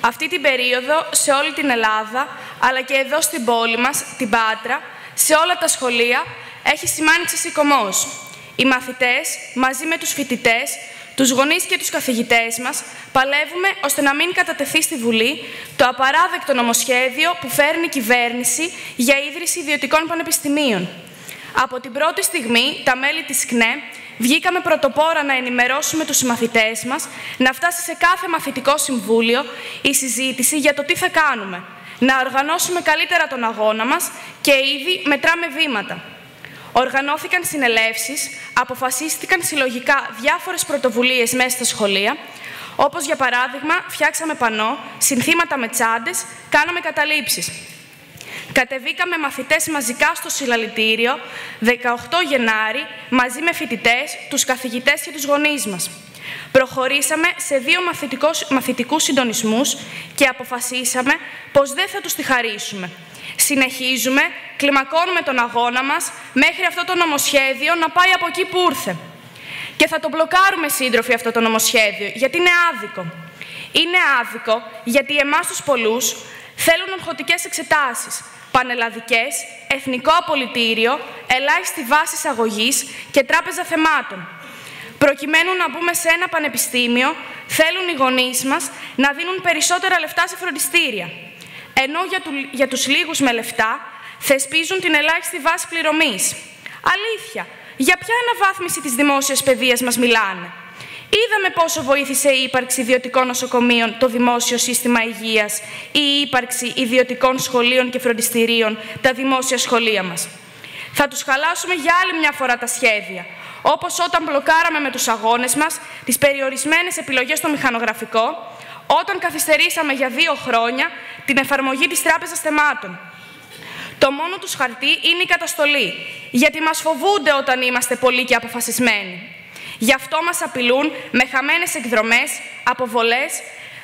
Αυτή την περίοδο σε όλη την Ελλάδα, αλλά και εδώ στην πόλη μας, την Πάτρα, σε όλα τα σχολεία, έχει σημάνει ξεσηκωμός. Οι μαθητές, μαζί με τους φοιτητές, τους γονείς και τους καθηγητές μας, παλεύουμε ώστε να μην κατατεθεί στη Βουλή το απαράδεκτο νομοσχέδιο που φέρνει η κυβέρνηση για ίδρυση ιδιωτικών πανεπιστημίων. Από την πρώτη στιγμή, τα μέλη της ΚΝΕ βγήκαμε πρωτοπόρα να ενημερώσουμε τους μαθητές μας, να φτάσει σε κάθε μαθητικό συμβούλιο η συζήτηση για το τι θα κάνουμε, να οργανώσουμε καλύτερα τον αγώνα μας και ήδη μετράμε βήματα. Οργανώθηκαν συνελεύσεις, αποφασίστηκαν συλλογικά διάφορες πρωτοβουλίες μέσα στα σχολεία, όπως για παράδειγμα φτιάξαμε πανό, συνθήματα με τσάντες, κάναμε καταλήψεις. Κατεβήκαμε μαθητές μαζικά στο συλλαλητήριο 18 Γενάρη μαζί με φοιτητές, τους καθηγητές και τους γονείς μας. Προχωρήσαμε σε δύο μαθητικούς συντονισμούς και αποφασίσαμε πως δεν θα τους τη χαρίσουμε. Συνεχίζουμε, κλιμακώνουμε τον αγώνα μας μέχρι αυτό το νομοσχέδιο να πάει από εκεί που ήρθε. Και θα το μπλοκάρουμε, σύντροφοι, αυτό το νομοσχέδιο, γιατί είναι άδικο. Είναι άδικο γιατί εμάς τους πολλούς θέλουν ορχωτικές εξετάσεις, πανελλαδικές, εθνικό απολυτήριο, ελάχιστη βάση εισαγωγής και τράπεζα θεμάτων. Προκειμένου να μπούμε σε ένα πανεπιστήμιο, θέλουν οι γονείς μας να δίνουν περισσότερα λεφτά σε φροντιστήρια. Ενώ για, του, για τους λίγους με λεφτά θεσπίζουν την ελάχιστη βάση πληρωμής. Αλήθεια, για ποια αναβάθμιση της δημόσιας παιδείας μας μιλάνε; Είδαμε πόσο βοήθησε η ύπαρξη ιδιωτικών νοσοκομείων, το δημόσιο σύστημα υγείας ή η ύπαρξη ιδιωτικών σχολείων και φροντιστηρίων, τα δημόσια σχολεία μας. Θα τους χαλάσουμε για άλλη μια φορά τα σχέδια, όπως όταν μπλοκάραμε με τους αγώνες μας τις περιορισμένες επιλογές στο μηχανογραφικό, όταν καθυστερήσαμε για δύο χρόνια την εφαρμογή της Τράπεζας Θεμάτων. Το μόνο τους χαρτί είναι η καταστολή, γιατί μας φοβούνται όταν είμαστε πολλοί και αποφασισμένοι. Γι' αυτό μας απειλούν με χαμένες εκδρομές, αποβολές,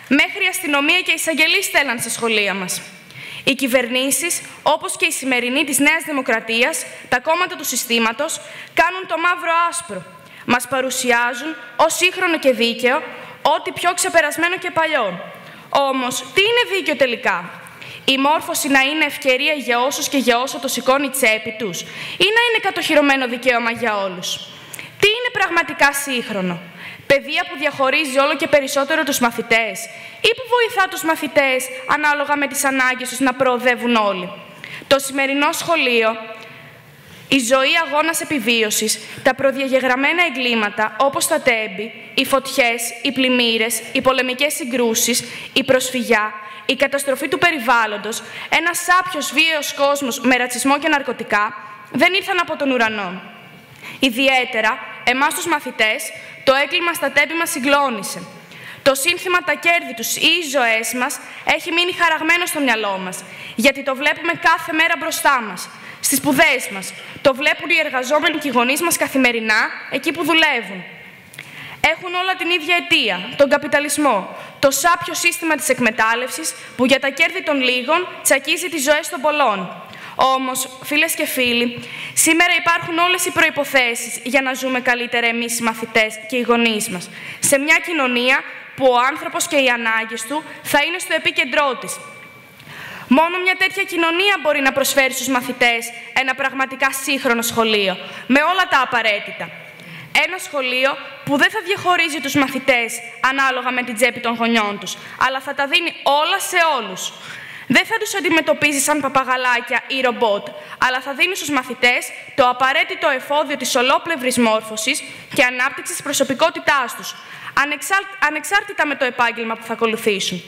μέχρι η αστυνομία και οι εισαγγελείς στέλναν στα σχολεία μας. Οι κυβερνήσεις, όπως και η σημερινή της Νέας Δημοκρατίας, τα κόμματα του συστήματος, κάνουν το μαύρο άσπρο. Μας παρουσιάζουν ως σύγχρονο και δίκαιο, ό,τι πιο ξεπερασμένο και παλιό. Όμως, τι είναι δίκαιο τελικά; Η μόρφωση να είναι ευκαιρία για όσους και για όσο το σηκώνει τσέπη τους ή να είναι κατοχυρωμένο δικαίωμα για όλους; Τι είναι πραγματικά σύγχρονο. Παιδεία που διαχωρίζει όλο και περισσότερο τους μαθητές ή που βοηθά τους μαθητές ανάλογα με τις ανάγκες τους να προοδεύουν όλοι. Το σημερινό σχολείο, η ζωή αγώνας επιβίωσης, τα προδιαγεγραμμένα εγκλήματα όπως τα τέμπη, οι φωτιές, οι πλημμύρες, οι πολεμικές συγκρούσεις, η προσφυγιά, η καταστροφή του περιβάλλοντος, ένας σάπιος βίαιος κόσμος με ρατσισμό και ναρκωτικά, δεν ήρθαν από τον ουρανό. Ιδιαίτερα, εμάς τους μαθητές, το έγκλημα στα τέμπη μας συγκλώνησε. Το σύνθημα «Τα κέρδη τους» ή οι ζωές μας έχει μείνει χαραγμένο στο μυαλό μας, γιατί το βλέπουμε κάθε μέρα μπροστά μας, στις σπουδές μας. Το βλέπουν οι εργαζόμενοι και οι γονείς μας καθημερινά, εκεί που δουλεύουν. Έχουν όλα την ίδια αιτία, τον καπιταλισμό, το σάπιο σύστημα της εκμετάλλευσης που για τα κέρδη των λίγων τσακίζει τις ζωές των πολλών. Όμως, φίλες και φίλοι, σήμερα υπάρχουν όλες οι προϋποθέσεις για να ζούμε καλύτερα εμείς οι μαθητές και οι γονείς μας. Σε μια κοινωνία που ο άνθρωπος και οι ανάγκες του θα είναι στο επίκεντρό της. Μόνο μια τέτοια κοινωνία μπορεί να προσφέρει στους μαθητές ένα πραγματικά σύγχρονο σχολείο, με όλα τα απαραίτητα. Ένα σχολείο που δεν θα διαχωρίζει τους μαθητές ανάλογα με την τσέπη των γονιών τους, αλλά θα τα δίνει όλα σε όλους. Δεν θα τους αντιμετωπίζει σαν παπαγαλάκια ή ρομπότ, αλλά θα δίνεις στους μαθητές το απαραίτητο εφόδιο της ολόπλευρης μόρφωσης και ανάπτυξης προσωπικότητάς τους, ανεξάρτητα με το επάγγελμα που θα ακολουθήσουν.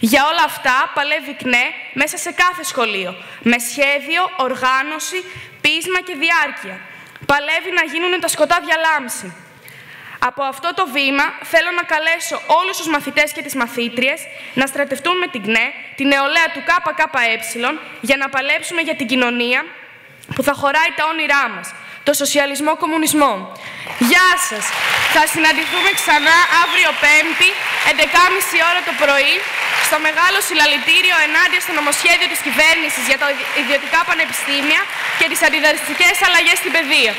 Για όλα αυτά παλεύει ΚΝΕ μέσα σε κάθε σχολείο, με σχέδιο, οργάνωση, πείσμα και διάρκεια. Παλεύει να γίνουν τα σκοτάδια λάμψη. Από αυτό το βήμα θέλω να καλέσω όλους τους μαθητές και τις μαθήτριες να στρατευτούν με την ΚΝΕ, την νεολαία του ΚΚΕ, για να παλέψουμε για την κοινωνία που θα χωράει τα όνειρά μας, το σοσιαλισμό-κομμουνισμό. Γεια σας! Θα συναντηθούμε ξανά αύριο Πέμπτη, 11.30 ώρα το πρωί, στο μεγάλο συλλαλητήριο ενάντια στο νομοσχέδιο της κυβέρνησης για τα ιδιωτικά πανεπιστήμια και τις αντιδραστικές αλλαγές στην παιδεία.